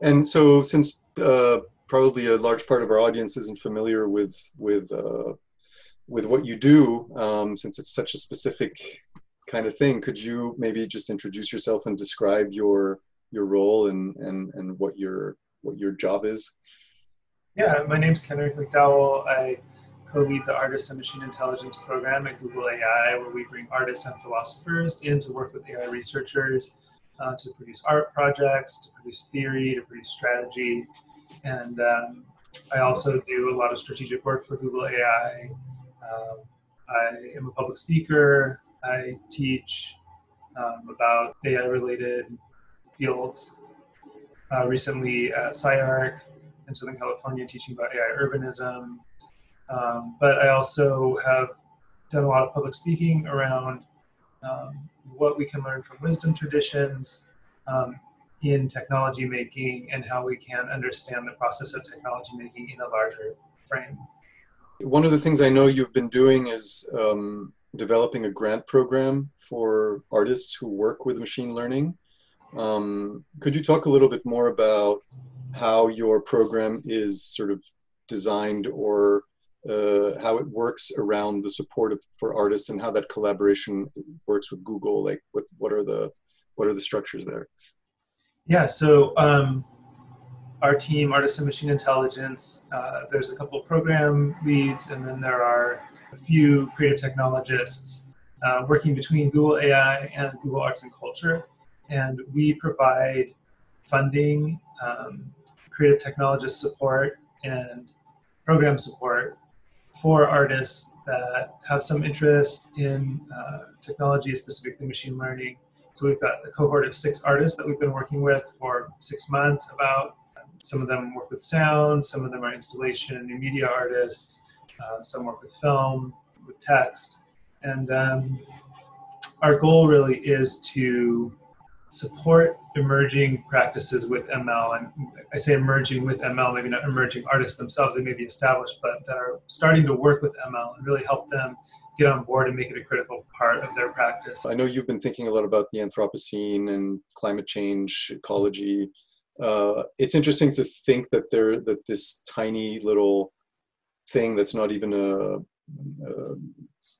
and so since uh, probably a large part of our audience isn't familiar with with uh, with what you do, um, since it's such a specific kind of thing, could you maybe just introduce yourself and describe your your role and and and what your what your job is? Yeah, my name's Kenric McDowell. I co-lead the Artists and Machine Intelligence program at Google AI, where we bring artists and philosophers in to work with AI researchers uh, to produce art projects, to produce theory, to produce strategy. And um, I also do a lot of strategic work for Google AI. Um, I am a public speaker. I teach um, about AI related fields. Uh, recently at SCI-Arc in Southern California, teaching about AI urbanism. Um, but I also have done a lot of public speaking around um, what we can learn from wisdom traditions um, in technology making and how we can understand the process of technology making in a larger frame. One of the things I know you've been doing is um, developing a grant program for artists who work with machine learning. Um, could you talk a little bit more about how your program is sort of designed or uh, how it works around the support of, for artists and how that collaboration works with Google. Like, what what are the what are the structures there? Yeah, so um, our team, Artists and Machine Intelligence, uh, there's a couple of program leads, and then there are a few creative technologists uh, working between Google AI and Google Arts and Culture, and we provide funding, um, creative technologist support, and program support for artists that have some interest in uh, technology, specifically machine learning. So we've got a cohort of six artists that we've been working with for six months about. Some of them work with sound, some of them are installation and new media artists, uh, some work with film, with text. And um, our goal really is to support emerging practices with ML. And I say emerging with ML, maybe not emerging artists themselves, they may be established, but that are starting to work with ML and really help them get on board and make it a critical part of their practice. I know you've been thinking a lot about the Anthropocene and climate change, ecology. Uh, it's interesting to think that there that this tiny little thing that's not even a uh,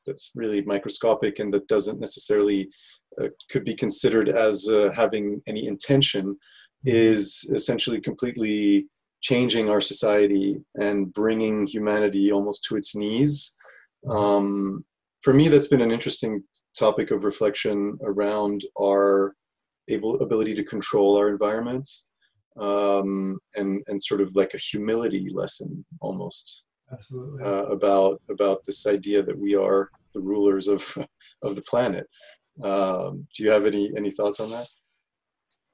that's really microscopic and that doesn't necessarily could be considered as uh, having any intention is essentially completely changing our society and bringing humanity almost to its knees. Um, for me, that's been an interesting topic of reflection around our able ability to control our environments um, and and sort of like a humility lesson almost absolutely uh, about about this idea that we are the rulers of of the planet. Um, do you have any any thoughts on that?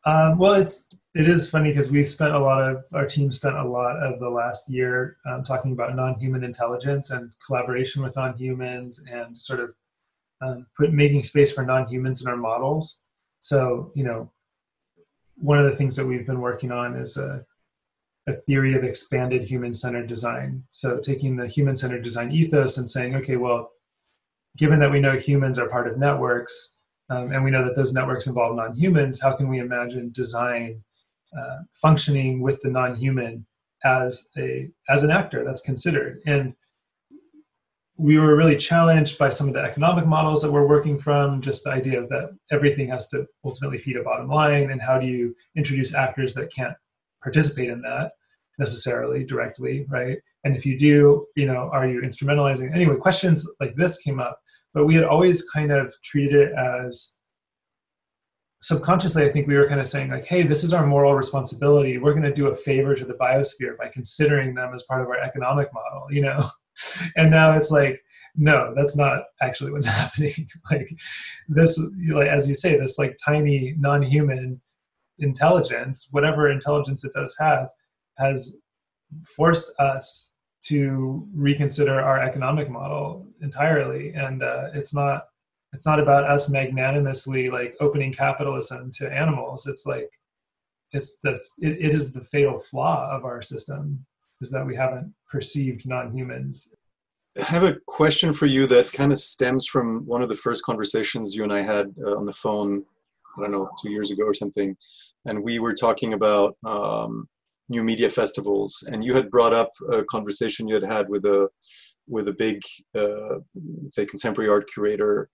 Um, well, it's it is funny because we spent a lot of our team spent a lot of the last year um, talking about non-human intelligence and collaboration with non-humans and sort of um, put making space for non-humans in our models. So you know, one of the things that we've been working on is a a theory of expanded human-centered design. So taking the human-centered design ethos and saying, okay, well, given that we know humans are part of networks, um, and we know that those networks involve non-humans, how can we imagine design uh, functioning with the non-human as a as an actor that's considered? And we were really challenged by some of the economic models that we're working from, just the idea that everything has to ultimately feed a bottom line, and how do you introduce actors that can't participate in that necessarily directly, right? And if you do, you know, are you instrumentalizing? Anyway, questions like this came up, but we had always kind of treated it as subconsciously, I think we were kind of saying, like, hey, this is our moral responsibility. We're going to do a favor to the biosphere by considering them as part of our economic model, you know? and now it's like, no, that's not actually what's happening. like, this, like, as you say, this like tiny non human intelligence, whatever intelligence it does have, has forced us to reconsider our economic model entirely. And uh, it's not it's not about us magnanimously like opening capitalism to animals. It's like it's the it, it is the fatal flaw of our system is that we haven't perceived non-humans I have a question for you that kind of stems from one of the first conversations you and I had uh, on the phone I don't know two years ago or something, and we were talking about um, new media festivals, and you had brought up a conversation you had had with a with a big, uh, say, contemporary art curator.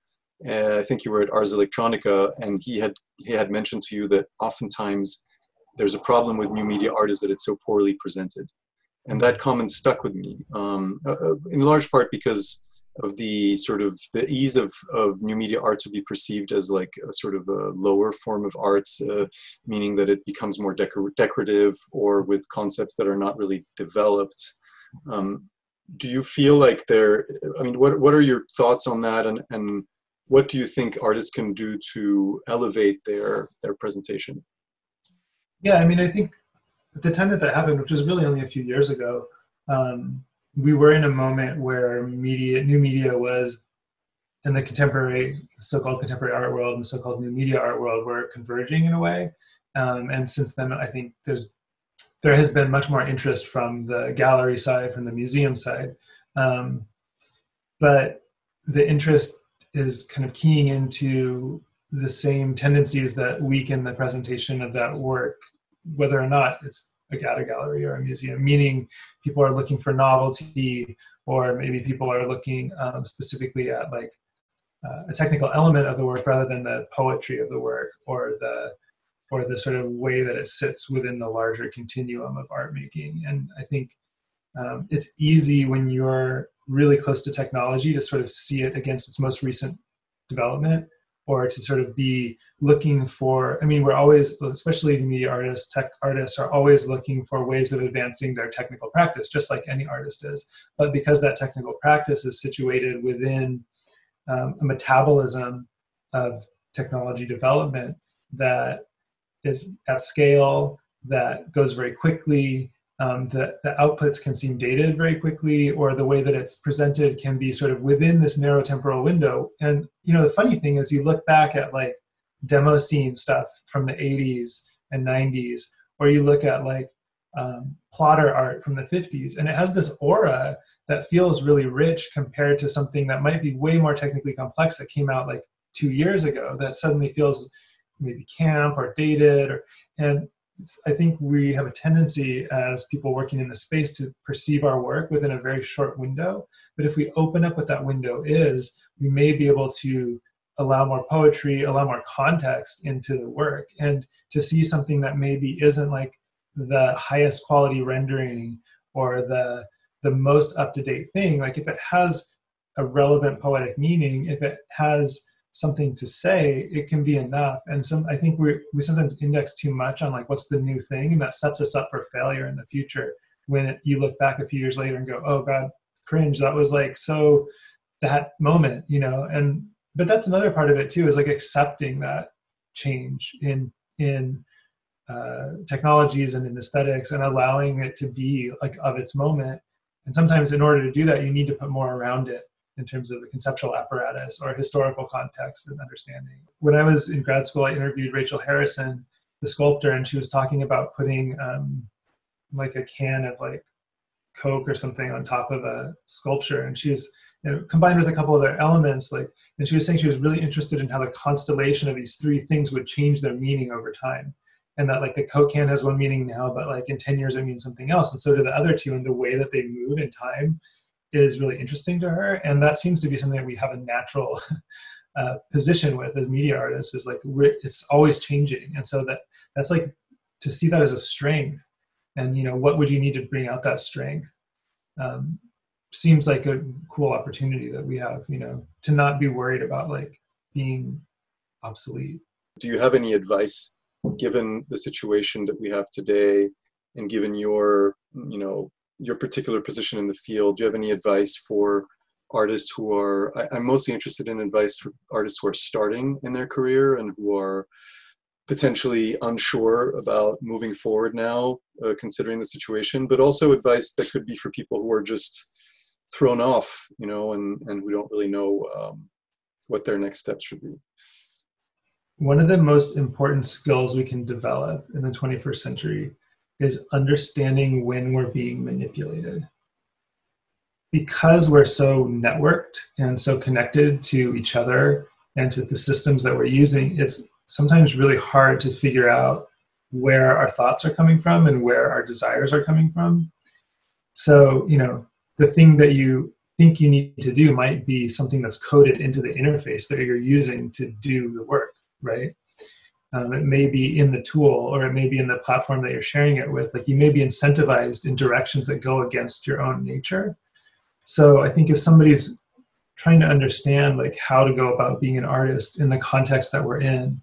Uh, I think you were at Ars Electronica, and he had he had mentioned to you that oftentimes there's a problem with new media art is that it's so poorly presented, and that comment stuck with me um, uh, uh in large part because of the sort of the ease of, of new media art to be perceived as like a sort of a lower form of art, uh, meaning that it becomes more decor- decorative or with concepts that are not really developed. Um, do you feel like there, I mean, what, what are your thoughts on that and, and what do you think artists can do to elevate their, their presentation? Yeah, I mean, I think at the time that that happened, which was really only a few years ago, um, we were in a moment where media, new media was in the contemporary, so-called contemporary art world and so-called new media art world were converging in a way. Um, and since then, I think there's there has been much more interest from the gallery side, from the museum side, um, but the interest is kind of keying into the same tendencies that weaken the presentation of that work, whether or not it's a gallery or a museum, meaning people are looking for novelty, or maybe people are looking um, specifically at like uh, a technical element of the work rather than the poetry of the work or the or the sort of way that it sits within the larger continuum of art making. And I think um, it's easy when you're really close to technology to sort of see it against its most recent development or to sort of be looking for i mean we're always especially media artists tech artists are always looking for ways of advancing their technical practice just like any artist is. But because that technical practice is situated within um, a metabolism of technology development that is at scale that goes very quickly um, the, the outputs can seem dated very quickly or the way that it's presented can be sort of within this narrow temporal window. And you know the funny thing is you look back at like demo scene stuff from the 80s and 90s or you look at like um, plotter art from the 50s and it has this aura that feels really rich compared to something that might be way more technically complex that came out like two years ago that suddenly feels maybe camp or dated or and I think we have a tendency as people working in the space to perceive our work within a very short window. But if we open up what that window is, we may be able to allow more poetry, allow more context into the work, and to see something that maybe isn't like the highest quality rendering or the the most up to date thing. Like if it has a relevant poetic meaning, if it has something to say, it can be enough. And some, I think we we sometimes index too much on like what's the new thing, and that sets us up for failure in the future. When it, you look back a few years later and go, "Oh God, cringe! That was like so that moment," you know. And but that's another part of it too, is like accepting that change in in uh, technologies and in aesthetics, and allowing it to be like of its moment. And sometimes, in order to do that, you need to put more around it in terms of the conceptual apparatus or historical context and understanding. When I was in grad school, I interviewed Rachel Harrison, the sculptor, and she was talking about putting um, like a can of like Coke or something on top of a sculpture. And she was you know, combined with a couple other elements, like, and she was saying she was really interested in how the constellation of these three things would change their meaning over time. And that like the Coke can has one meaning now, but like in 10 years it means something else. And so do the other two, and the way that they move in time is really interesting to her. And that seems to be something that we have a natural uh, position with as media artists is like it's always changing. And so that that's like to see that as a strength and you know what would you need to bring out that strength um, seems like a cool opportunity that we have you know to not be worried about like being obsolete. Do you have any advice given the situation that we have today and given your you know your particular position in the field, do you have any advice for artists who are? I, am mostly interested in advice for artists who are starting in their career and who are potentially unsure about moving forward now, uh, considering the situation, but also advice that could be for people who are just thrown off, you know, and and who don't really know um, what their next steps should be. One of the most important skills we can develop in the 21st century is understanding when we're being manipulated. Because we're so networked and so connected to each other and to the systems that we're using, it's sometimes really hard to figure out where our thoughts are coming from and where our desires are coming from. So, you know, the thing that you think you need to do might be something that's coded into the interface that you're using to do the work, right? Um, it may be in the tool or it may be in the platform that you're sharing it with. Like you may be incentivized in directions that go against your own nature. So I think if somebody's trying to understand like how to go about being an artist in the context that we're in,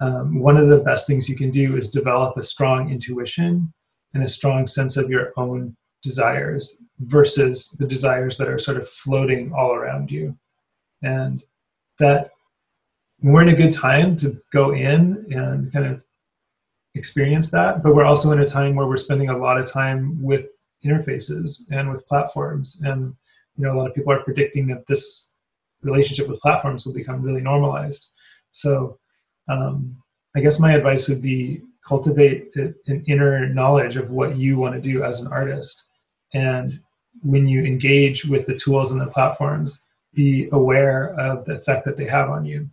um, one of the best things you can do is develop a strong intuition and a strong sense of your own desires versus the desires that are sort of floating all around you. And that we're in a good time to go in and kind of experience that, but we're also in a time where we're spending a lot of time with interfaces and with platforms. And you know, a lot of people are predicting that this relationship with platforms will become really normalized. So um, I guess my advice would be cultivate an inner knowledge of what you want to do as an artist. And when you engage with the tools and the platforms, be aware of the effect that they have on you.